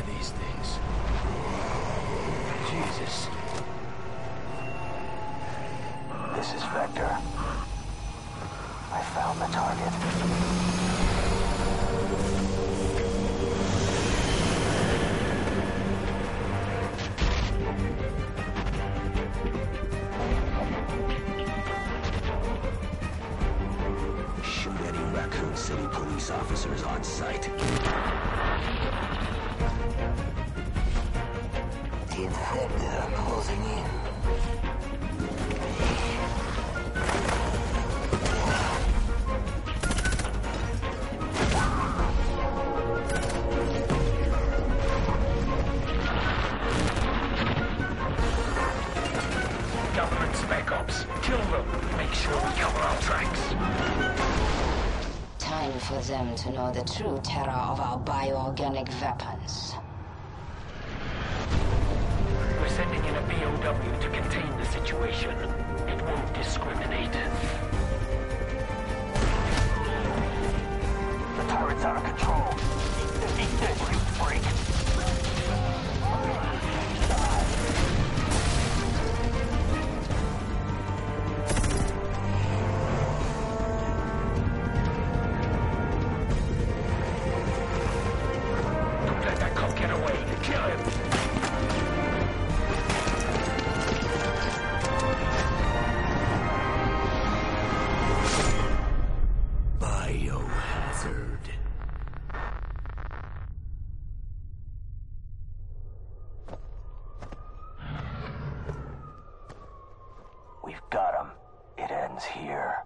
What are these things? Jesus. This is Vector. I found the target. Shoot any Raccoon City police officers on sight. The infected are closing in. Government spec ops. Kill them. Make sure we cover our tracks. Time for them to know the true terror of our bioorganic weapons. We're sending in a BOW to contain the situation. It won't discriminate. Here.